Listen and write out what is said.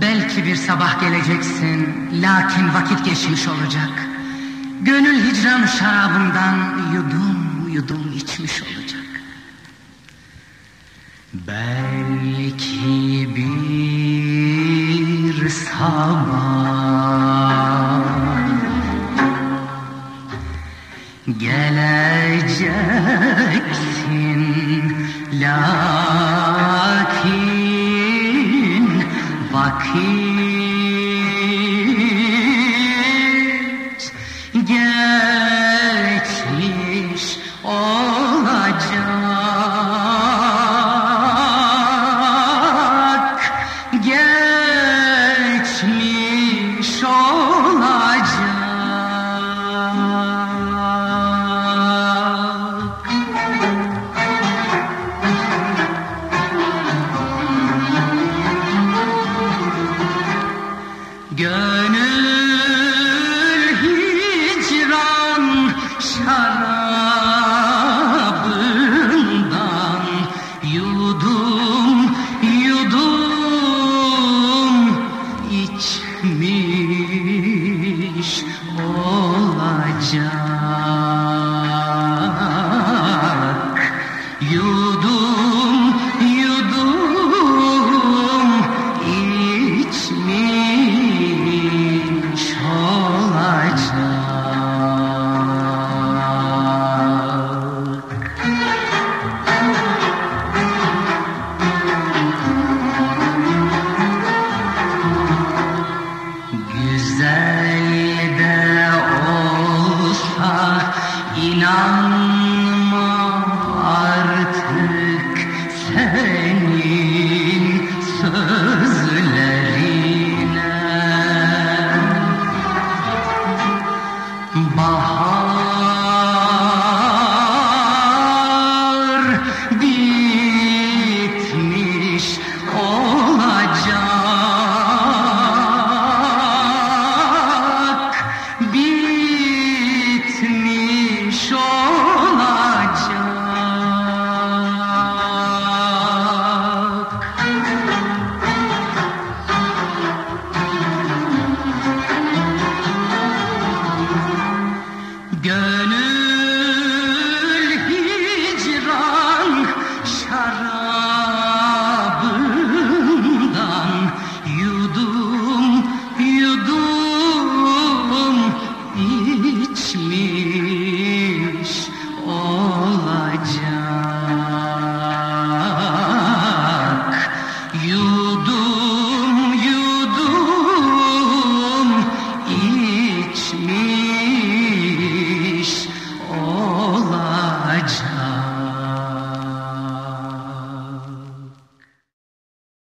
Belki bir sabah geleceksin, lakin vakit geçmiş olacak. Gönül hicran şarabından yudum yudum içmiş olacak. Belki bir sabah geleceksin lakin vakit geçmiş Gönül hicran şarabından yudum yudum içmiş olacak. Yudum